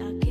I can't